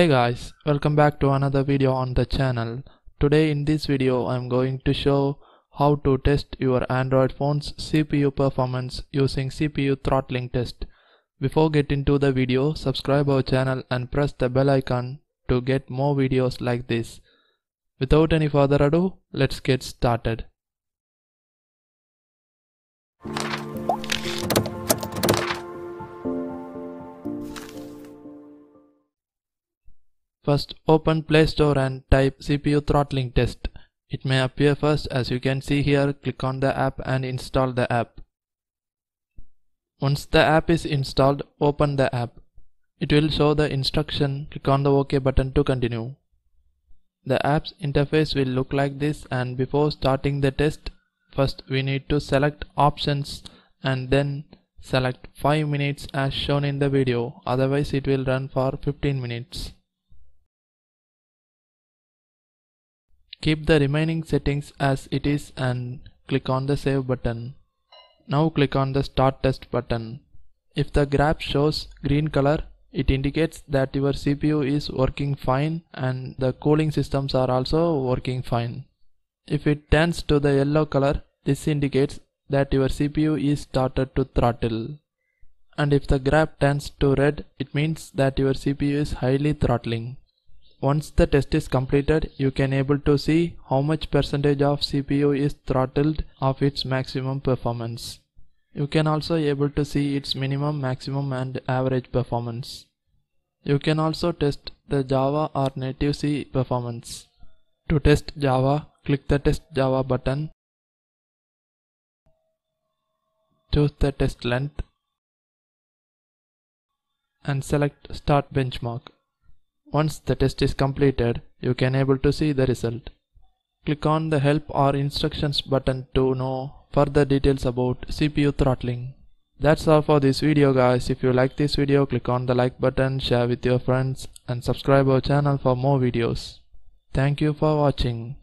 Hey guys, welcome back to another video on the channel. Today in this video I am going to show how to test your Android phone's CPU performance using CPU throttling test. Before getting to the video, subscribe our channel and press the bell icon to get more videos like this. Without any further ado, let's get started. First open Play Store and type CPU throttling test. It may appear first as you can see here click on the app and install the app. Once the app is installed open the app. It will show the instruction click on the OK button to continue. The app's interface will look like this and before starting the test first we need to select options and then select 5 minutes as shown in the video otherwise it will run for 15 minutes. Keep the remaining settings as it is and click on the save button. Now click on the start test button. If the graph shows green color, it indicates that your CPU is working fine and the cooling systems are also working fine. If it turns to the yellow color, this indicates that your CPU is started to throttle. And if the graph turns to red, it means that your CPU is highly throttling. Once the test is completed, you can able to see how much percentage of CPU is throttled of its maximum performance. You can also able to see its minimum, maximum and average performance. You can also test the Java or native C performance. To test Java, click the test Java button. Choose the test length and select start benchmark. Once the test is completed, you can able to see the result. Click on the help or instructions button to know further details about CPU throttling. That's all for this video guys. If you like this video, click on the like button, share with your friends and subscribe our channel for more videos. Thank you for watching.